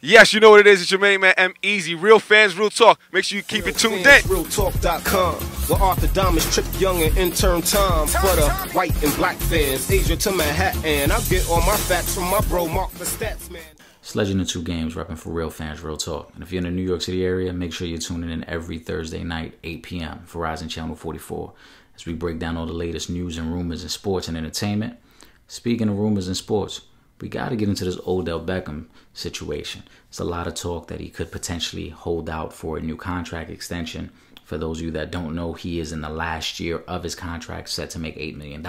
Yes, you know what it is. It's your main man, M Easy. Real fans, real talk. Make sure you keep it tuned in. RealTalk.com. Where Arthur Diamonds, Trip Young, and intern Tom. For the white and black fans, Asia to Manhattan. I get all my facts from my bro, Mark the Stats Man. Sledging the two games, repping for real fans, real talk. And if you're in the New York City area, make sure you're tuning in every Thursday night, 8 p.m. Verizon Channel 44, as we break down all the latest news and rumors in sports and entertainment. Speaking of rumors and sports, we got to get into this Odell Beckham situation. It's a lot of talk that he could potentially hold out for a new contract extension. For those of you that don't know, he is in the last year of his contract, set to make $8 million.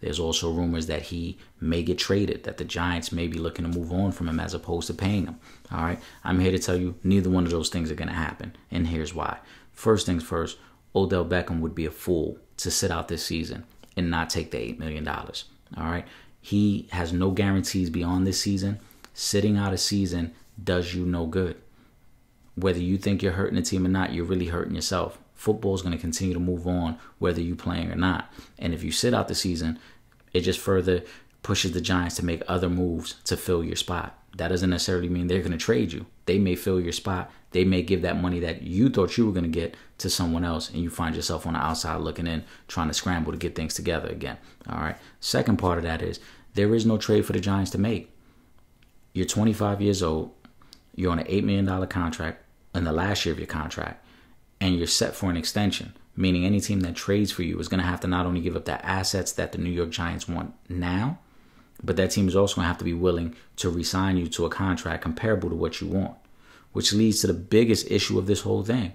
There's also rumors that he may get traded, that the Giants may be looking to move on from him as opposed to paying him. All right. I'm here to tell you neither one of those things are going to happen. And here's why. First things first, Odell Beckham would be a fool to sit out this season and not take the $8 million. All right. He has no guarantees beyond this season. Sitting out a season does you no good. Whether you think you're hurting the team or not, you're really hurting yourself. Football is going to continue to move on whether you're playing or not. And if you sit out the season, it just further pushes the Giants to make other moves to fill your spot. That doesn't necessarily mean they're going to trade you. They may fill your spot. They may give that money that you thought you were going to get to someone else, and you find yourself on the outside looking in, trying to scramble to get things together again. All right. Second part of that is there is no trade for the Giants to make. You're 25 years old. You're on an $8 million contract in the last year of your contract, and you're set for an extension meaning any team that trades for you is going to have to not only give up the assets that the New York Giants want now, but that team is also going to have to be willing to resign you to a contract comparable to what you want, which leads to the biggest issue of this whole thing.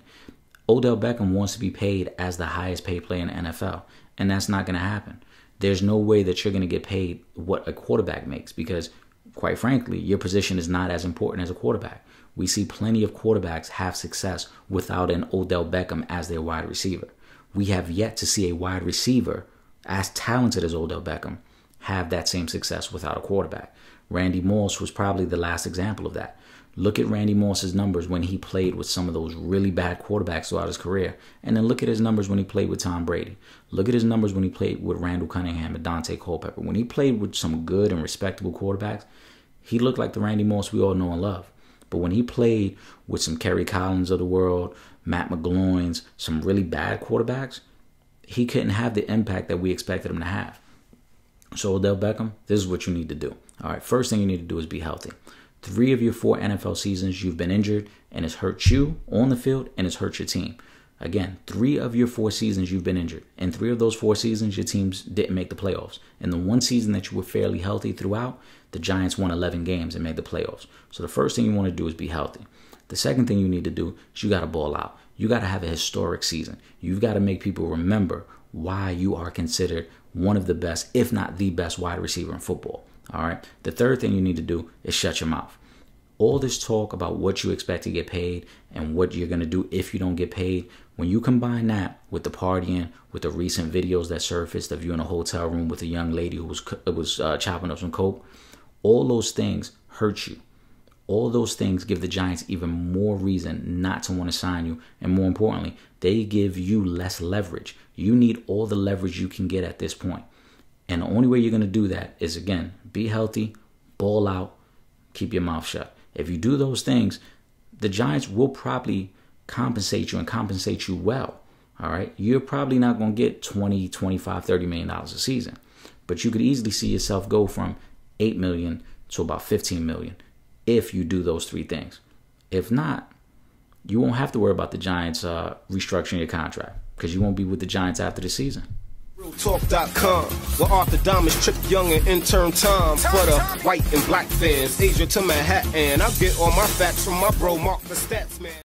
Odell Beckham wants to be paid as the highest paid player in the NFL, and that's not going to happen. There's no way that you're going to get paid what a quarterback makes because, quite frankly, your position is not as important as a quarterback. We see plenty of quarterbacks have success without an Odell Beckham as their wide receiver. We have yet to see a wide receiver as talented as Odell Beckham have that same success without a quarterback. Randy Moss was probably the last example of that. Look at Randy Moss's numbers when he played with some of those really bad quarterbacks throughout his career. And then look at his numbers when he played with Tom Brady. Look at his numbers when he played with Randall Cunningham and Daunte Culpepper. When he played with some good and respectable quarterbacks, he looked like the Randy Moss we all know and love. But when he played with some Kerry Collins of the world, Matt McGloins, some really bad quarterbacks, he couldn't have the impact that we expected him to have. So, Odell Beckham, this is what you need to do. All right, first thing you need to do is be healthy. Three of your four NFL seasons, you've been injured, and it's hurt you on the field and it's hurt your team. Again, three of your four seasons you've been injured. In three of those four seasons, your teams didn't make the playoffs. In the one season that you were fairly healthy throughout, the Giants won 11 games and made the playoffs. So the first thing you want to do is be healthy. The second thing you need to do is you got to ball out. You got to have a historic season. You've got to make people remember why you are considered one of the best, if not the best, wide receiver in football. All right. The third thing you need to do is shut your mouth all this talk about what you expect to get paid and what you're going to do if you don't get paid, when you combine that with the partying, with the recent videos that surfaced of you in a hotel room with a young lady who was was uh, chopping up some coke, all those things hurt you. All those things give the Giants even more reason not to want to sign you. And more importantly, they give you less leverage. You need all the leverage you can get at this point. And the only way you're going to do that is, again, be healthy, ball out, keep your mouth shut. If you do those things, the Giants will probably compensate you and compensate you well. All right. You're probably not going to get 20, 25, 30 million dollars a season, but you could easily see yourself go from 8 million to about 15 million if you do those three things. If not, you won't have to worry about the Giants uh, restructuring your contract because you won't be with the Giants after the season. RealTalk.com, where Arthur Diamonds, Trip Young, and intern Tom. For the white and black fans, Asia to Manhattan. I get all my facts from my bro, Mark the Stats Man.